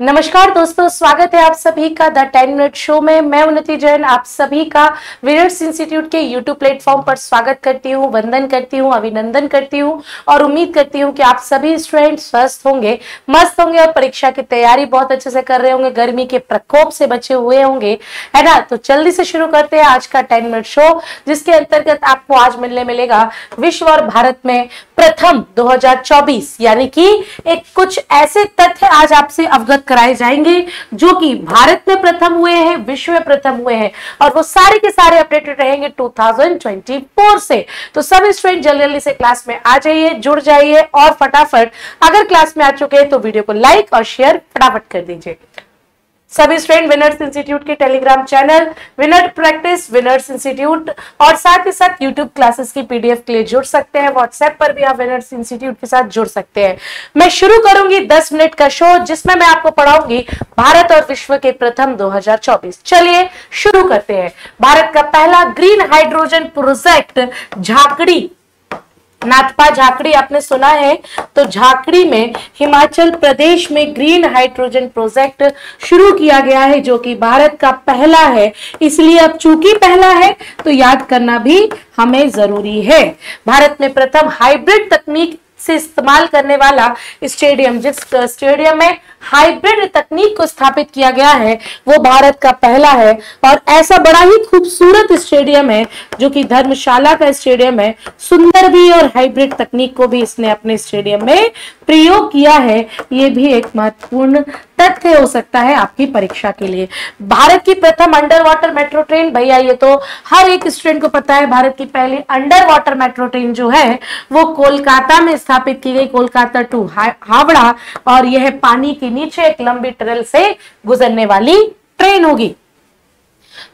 नमस्कार दोस्तों, स्वागत है आप सभी का द टेन मिनट शो में। मैं उन्नति जैन, आप सभी का विनर्स इंस्टीट्यूट के यूट्यूब प्लेटफॉर्म पर स्वागत करती हूँ, वंदन करती हूँ, अभिनंदन करती हूँ और उम्मीद करती हूँ कि आप सभी स्टूडेंट स्वस्थ होंगे, मस्त होंगे और परीक्षा की तैयारी बहुत अच्छे से कर रहे होंगे, गर्मी के प्रकोप से बचे हुए होंगे, है ना? तो जल्दी से शुरू करते हैं आज का टेन मिनट शो जिसके अंतर्गत आपको आज मिलने मिलेगा विश्व और भारत में प्रथम 2024 यानी कि एक कुछ ऐसे तथ्य आज आपसे अवगत कराए जाएँगे, जो कि भारत में प्रथम हुए हैं, विश्व में प्रथम हुए हैं, और वो सारे के सारे अपडेटेड रहेंगे 2024 से। तो सब स्टूडेंट जल्दी जल्दी से क्लास में आ जाइए, जुड़ जाइए, और फटाफट अगर क्लास में आ चुके हैं तो वीडियो को लाइक और शेयर फटाफट कर दीजिए। सभी स्टूडेंट विनर्स इंस्टीट्यूट के Telegram channel winner practice winners institute और साथ ही साथ यूट्यूब क्लासेस की पीडीएफ के लिए जुड़ सकते हैं। व्हाट्सएप पर भी आप विनर्स इंस्टीट्यूट के साथ जुड़ सकते हैं। मैं शुरू करूँगी 10 मिनट का शो जिसमें मैं आपको पढ़ाऊँगी भारत और विश्व के प्रथम 2024 चलिए शुरू करते हैं। भारत का पहला green hydrogen project Jhakri. Nathpa Jhakri आपने सुना है तो झाकड़ी में हिमाचल प्रदेश में ग्रीन हाइड्रोजन प्रोजेक्ट शुरू किया गया है, जो कि भारत का पहला है। इसलिए अब चूँकि पहला है तो याद करना भी हमें ज़रूरी है। भारत में प्रथम हाइब्रिड तकनीक से इस्तेमाल करने वाला स्टेडियम, जिस स्टेडियम में हाइब्रिड तकनीक को स्थापित किया गया है, वो भारत का पहला है। और ऐसा बड़ा ही खूबसूरत स्टेडियम है, जो कि धर्मशाला का स्टेडियम है। सुंदर भी और हाइब्रिड तकनीक को भी इसने अपने स्टेडियम में प्रयोग किया है। ये भी एक महत्वपूर्ण तथ्य हो सकता है आपकी परीक्षा के लिए। भारत की प्रथम अंडर वाटर मेट्रो ट्रेन भैया, ये तो हर एक स्टूडेंट को पता है, भारत की पहली अंडर वाटर मेट्रो ट्रेन जो है, वो कोलकाता में स्थापित की गई, कोलकाता टू हावड़ा, और यह पानी के नीचे एक लंबी टनल से गुजरने वाली ट्रेन होगी।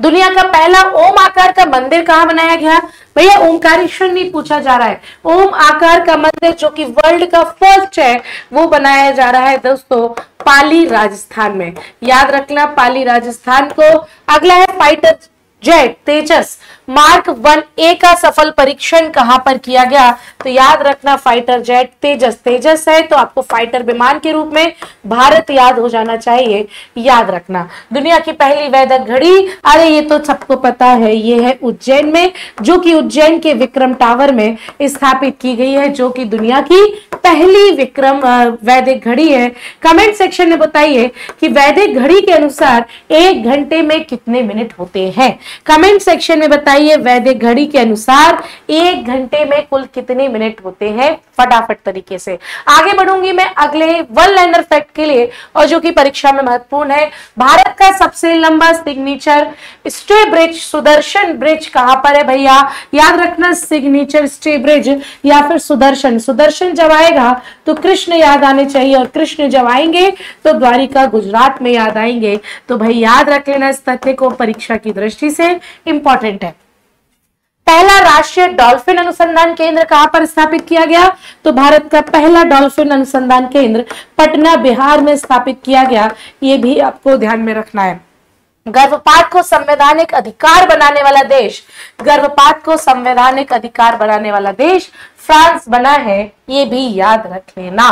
दुनिया का पहला ओम आकार का मंदिर कहाँ बनाया गया? भैया ओमकारेश्वर नहीं पूछा जा रहा है। ओम आकार का मंदिर जो कि वर्ल्ड का फ़र्स्ट है, वो बनाया जा रहा है, दोस्तों। पाली राजस्थान में। याद रखना, पाली राजस्थान को अगला है fighter jet Tejas. Mark one A का सफल परीक्षण कहाँ पर किया गया? तो याद रखना फाइटर जेट तेजस। तेजस है तो आपको फाइटर विमान के रूप में भारत याद हो जाना चाहिए। याद रखना, दुनिया की पहली वैदक घड़ी। अरे, ये तो सबको पता है, ये है उज्जैन में, जो कि उज्जैन के विक्रम टावर में स्थापित की गई है, जो कि दुनिया की पहली विक्रम वैदिक घड़ी है। कमेंट सेक्शन में बताइए कि वैदिक घड़ी के अनुसार एक घंटे में कितने मिनट होते हैं। कमेंट सेक्शन में बताइए वैदिक घड़ी के अनुसार एक घंटे में कुल कितने मिनट होते हैं, फटाफट तरीके से। आगे बढ़ूँगी मैं अगले वन लाइनर फैक्ट के लिए, और जो कि परीक्षा में महत्वपूर्ण है। भारत का सबसे लंबा signature stay bridge Sudarshan bridge कहाँ पर है भैया? याद रखना सिग्नेचर स्टे ब्रिज या फिर सुदर्शन। सुदर्शन जब आएगा तो कृष्ण याद आने चाहिए और कृष्ण जब आएँगे तो द्वारिका गुजरात में याद आएँगे। तो भाई याद रख लेना इस तथ्य को, परीक्षा की दृष्टि से इंपॉर्टेंट है। पहला राष्ट्रीय डॉल्फिन अनुसंधान केंद्र कहाँ पर स्थापित किया गया? तो भारत का पहला डॉल्फिन अनुसंधान केंद्र पटना, बिहार में स्थापित किया गया। ये भी आपको ध्यान में रखना है। गर्भपात को संवैधानिक अधिकार बनाने वाला देश, गर्भपात को संवैधानिक अधिकार बनाने वाला देश फ्रांस बना है, ये भी याद रख लेना।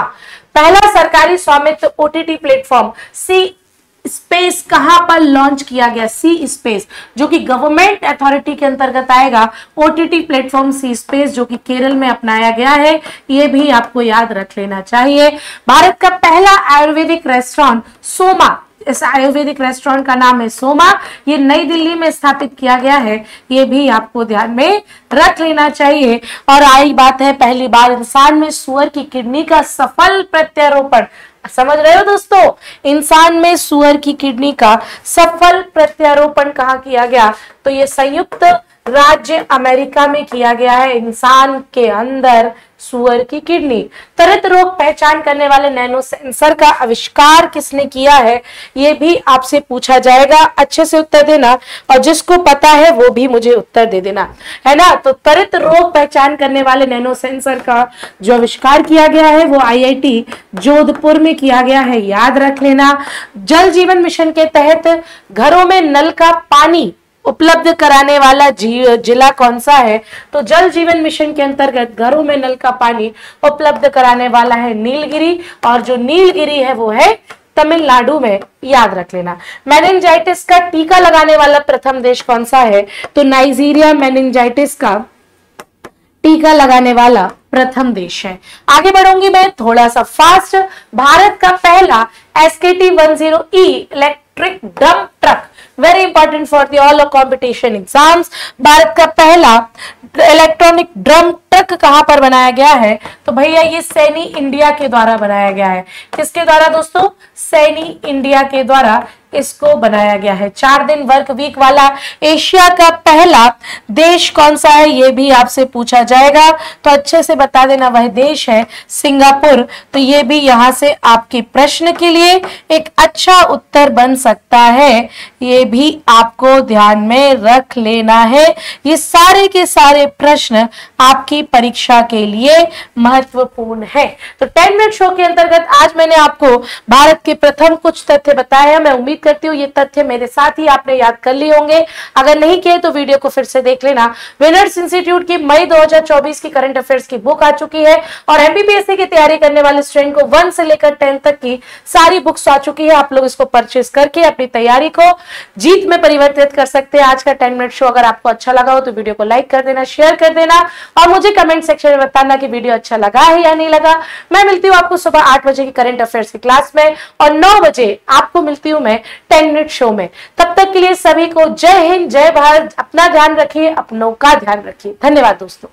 पहला सरकारी स्वामित्व ओटीटी प्लेटफॉर्म सी स्पेस कहाँ पर लॉन्च किया गया? सी स्पेस जो कि गवर्नमेंट अथॉरिटी के अंतर्गत आएगा। ओटीटी प्लेटफॉर्म सी स्पेस जो कि केरल में अपनाया गया है, ये भी आपको याद रख लेना चाहिए। भारत का पहला आयुर्वेदिक रेस्टोरेंट सोमा इस आयुर्वेदिक रेस्टोरेंट का नाम है सोमा। ये नई दिल्ली में स्थापित किया गया है। ये भी आपको ध्यान में रख लेना चाहिए। और आई बात है, पहली बार इंसान में सुअर की किडनी का सफल प्रत्यारोपण। समझ रहे हो दोस्तों? इंसान में सुअर की किडनी का सफल प्रत्यारोपण कहा किया गया? तो ये संयुक्त राज्य अमेरिका में किया गया है। इंसान के अंदर सुअर की किडनी। त्वरित रोग पहचान करने वाले नैनो सेंसर का आविष्कार किसने किया है, ये भी आपसे पूछा जाएगा। अच्छे से उत्तर देना, और जिसको पता है, वो भी मुझे उत्तर दे देना। है ना? तो त्वरित रोग पहचान करने वाले नैनो सेंसर का जो आविष्कार किया गया है, वो आईआईटी जोधपुर में किया गया है। याद रख लेना। जल जीवन मिशन के तहत घरों में नल का पानी उपलब्ध कराने वाला जिला कौन सा है? तो जल जीवन मिशन के अंतर्गत घरों में नल का पानी उपलब्ध कराने वाला है नीलगिरी, और जो नीलगिरी है वो है तमिलनाडु में। याद रख लेना। मेनिंजाइटिस का टीका लगाने वाला प्रथम देश कौन सा है? तो नाइजीरिया मेनिंजाइटिस का टीका लगाने वाला प्रथम देश है। आगे बढ़ूँगी मैं थोड़ा सा फास्ट भारत का पहला SKT one zero E electric drum truck very important for the all competition exams Bharat का पहला इलेक्ट्रॉनिक ड्रम ट्रक कहाँ पर बनाया गया है? तो भैया, ये सैनी इंडिया के द्वारा बनाया गया है। किसके द्वारा दोस्तों? सैनी इंडिया के द्वारा। इसको बनाया गया है। चार दिन वर्क वीक वाला एशिया का पहला देश कौन सा है, ये भी आपसे पूछा जाएगा। तो अच्छे से बता देना, वह देश है सिंगापुर। तो ये भी यहाँ से आपके प्रश्न के लिए एक अच्छा उत्तर बन सकता है। ये भी आपको ध्यान में रख लेना है। ये सारे के सारे प्रश्न आपकी परीक्षा के लिए महत्वपूर्ण है। तो टेन मिनट शो के अंतर्गत आज मैंने आपको भारत के प्रथम कुछ तथ्य बताए बताया मैं उम्मीद करती हूँ, ये तथ्य मेरे साथ ही आपने याद कर लिए होंगे। अगर नहीं किए तो वीडियो को फिर से देख लेना। विनर्स इंस्टीट्यूट की मई 2024 की करंट अफेयर्स की बुक आ चुकी है और एमबीपीएससी की तैयारी करने वाले स्टूडेंट को वन से लेकर टेन तक की सारी बुक्स आ चुकी है। आप लोग इसको परचेज करके अपनी तैयारी को जीत में परिवर्तित कर सकते हैं। आज का टेन मिनट शो अगर आपको अच्छा लगा हो तो वीडियो को लाइक कर देना शेयर कर देना और मुझे कमेंट सेक्शन में बताना कि वीडियो अच्छा लगा है या नहीं लगा। मैं मिलती हूँ आपको सुबह आठ बजे की करंट अफेयर्स की क्लास में और नौ बजे आपको मिलती हूँ मैं टेन मिनट शो में। तब तक के लिए सभी को जय हिंद, जय भारत। अपना ध्यान रखिए, अपनों का ध्यान रखिए। धन्यवाद दोस्तों।